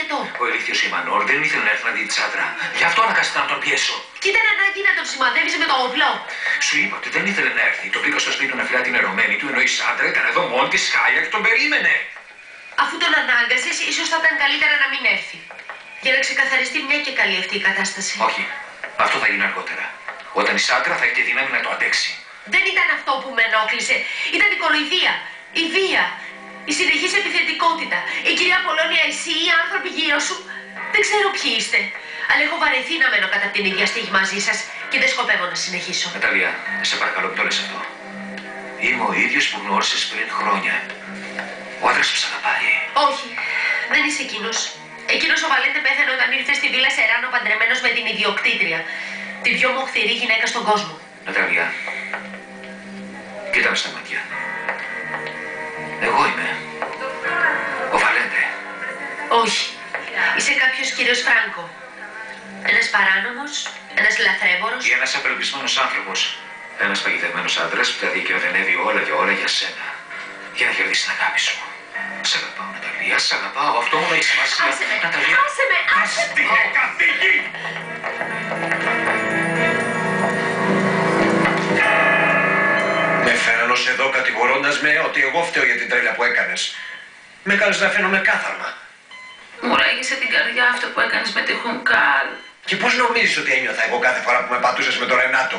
αρκετό. Ο ηλίθιο Ιμανόρ δεν ήθελε να έρθει να δει τη τσάντρα. Γι' αυτό αναγκάστηκα να τον πιέσω. Και ήταν ανάγκη να τον σημαδεύεις με το όπλο. Σου είπα ότι δεν ήθελε να έρθει. Το πήγα στο σπίτι του να φυλάει την ερωμένη του, ενώ η Σάντρα ήταν εδώ μόνη της χάλια και τον περίμενε. Αφού τον ανάγκασες, ίσως θα ήταν καλύτερα να μην έρθει. Για να ξεκαθαριστεί μια και καλή αυτή η κατάσταση. Όχι. Αυτό θα γίνει αργότερα. Όταν η Σάντρα θα έχει τη δύναμη να το αντέξει. Δεν ήταν αυτό που με ενόχλησε. Ήταν η κοροϊδία, η βία, η συνεχής επιθετικότητα. Η κυρία Πολώνια, εσύ, οι άνθρωποι γύρω σου. Δεν ξέρω ποιοι είστε. Αλλά έχω βαρεθεί να μένω κατά την ίδια στίγη μαζί σας και δεν σκοπεύω να συνεχίσω. Ναταλία, σε παρακαλώ, μην το λες αυτό. Είμαι ο ίδιος που γνώρισες πριν χρόνια. Ο άντρας που σ' αγαπάει. Όχι, δεν είσαι εκείνος. Εκείνος ο Βαλέντε πέθανε όταν ήρθε στη βίλα Σεράνο παντρεμένος με την ιδιοκτήτρια. Την πιο μοχθηρή γυναίκα στον κόσμο. Ναταλία, κοίτα με στα μάτια. Όχι. Είσαι κάποιος κύριος Φράγκο. Ένας παράνομος, ένας λαθρέμπορο. Ή ένα απελπισμένος άνθρωπος. Ένας παγιδευμένος άντρας που τα δικαιοδενεύει όλα για όλα για σένα. Για να κερδίσεις την αγάπη σου. Σ' αγαπάω, Ναταλία, σ' αγαπάω. Αυτό μόνο έχει σημασία. Άσε με, Ναταλία. άσε με, άσε με. Τι καθηγή! Με φέραν ως εδώ κατηγορώντας με ότι εγώ φταίω για την τρέλα που έκανες. Με κάνεις να φαίνομαι κάθαρμα. Μου ράγισε την καρδιά αυτό που έκανες με τη Χουνκάλ. Και πώς νομίζεις ότι ένιωθα εγώ κάθε φορά που με πατούσες με το Ρενάτο;